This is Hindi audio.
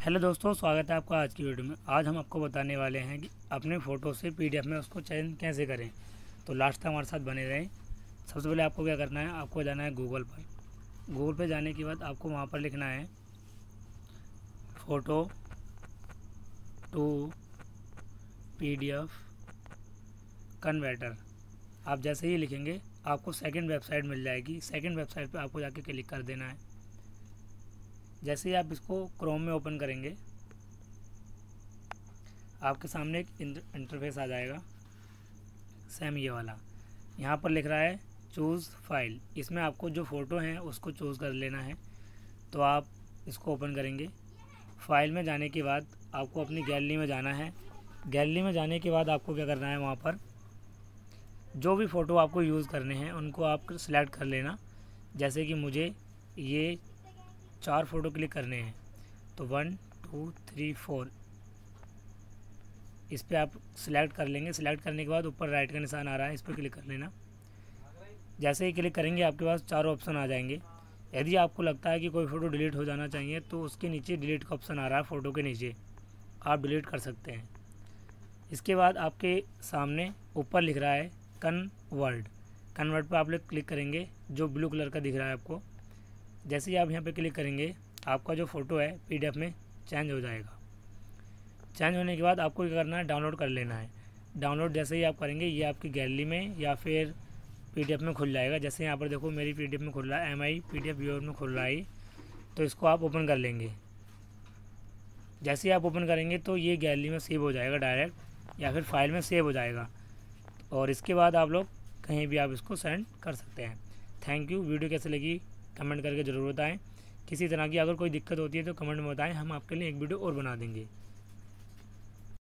हेलो दोस्तों, स्वागत है आपका आज की वीडियो में। आज हम आपको बताने वाले हैं कि अपने फ़ोटो से पीडीएफ में उसको चयन कैसे करें। तो लास्ट तक हमारे साथ बने रहें। सबसे पहले आपको क्या करना है, आपको जाना है गूगल पर। गूगल पर जाने के बाद आपको वहाँ पर लिखना है, फ़ोटो टू पीडीएफ कन्वर्टर। आप जैसे ही लिखेंगे, आपको सेकंड वेबसाइट मिल जाएगी। सेकंड वेबसाइट पे आपको जाके क्लिक कर देना है। जैसे ही आप इसको क्रोम में ओपन करेंगे, आपके सामने एक इंटरफेस आ जाएगा। सेम ये वाला। यहाँ पर लिख रहा है चूज़ फ़ाइल इसमें आपको जो फ़ोटो हैं, उसको चूज़ कर लेना है। तो आप इसको ओपन करेंगे। फ़ाइल में जाने के बाद आपको अपनी गैलरी में जाना है। गैलरी में जाने के बाद आपको क्या करना है वहाँ पर? जो भी फ़ोटो आपको यूज़ करने हैं, उनको आप सिलेक्ट कर लेना। जैसे कि मुझे ये चार फ़ोटो क्लिक करने हैं। तो वन, टू, थ्री, फोर। इस पर आप सिलेक्ट कर लेंगे। सिलेक्ट करने के बाद ऊपर राइट का निशान आ रहा है। इस पर क्लिक कर लेना। जैसे ही क्लिक करेंगे, आपके पास चारों ऑप्शन आ जाएँगे। यदि आपको लगता है कि कोई फ़ोटो डिलीट हो जाना चाहिए तो उसके नीचे डिलीट का ऑप्शन आ रहा है फ़ोटो के नीचे। आप डिलीट कर सकते हैं। इसके बाद आपके सामने ऊपर लिख रहा है कन्वर्ट। कन्वर्ट पर आप लोग क्लिक करेंगे, जो ब्लू कलर का दिख रहा है आपको। जैसे ही आप यहाँ पे क्लिक करेंगे, आपका जो फ़ोटो है पीडीएफ में चेंज हो जाएगा। चेंज होने के बाद आपको क्या करना है, डाउनलोड कर लेना है। डाउनलोड जैसे ही आप करेंगे, ये आपकी गैलरी में या फिर पीडीएफ में खुल जाएगा। जैसे यहाँ पर देखो, मेरी पीडीएफ में खुल रहा है एम आई पी डी में खुल रहा है तो इसको आप ओपन कर लेंगे। जैसे ही आप ओपन करेंगे तो ये गैलरी में सेव हो जाएगा डायरेक्ट, या फिर फ़ाइल में सेव हो जाएगा। और इसके बाद आप लोग कहीं भी आप इसको सेंड कर सकते हैं। Thank you. वीडियो कैसे लगी? कमेंट करके ज़रूर बताएँ। किसी तरह की अगर कोई दिक्कत होती है तो कमेंट में बताएँ, हम आपके लिए एक वीडियो और बना देंगे।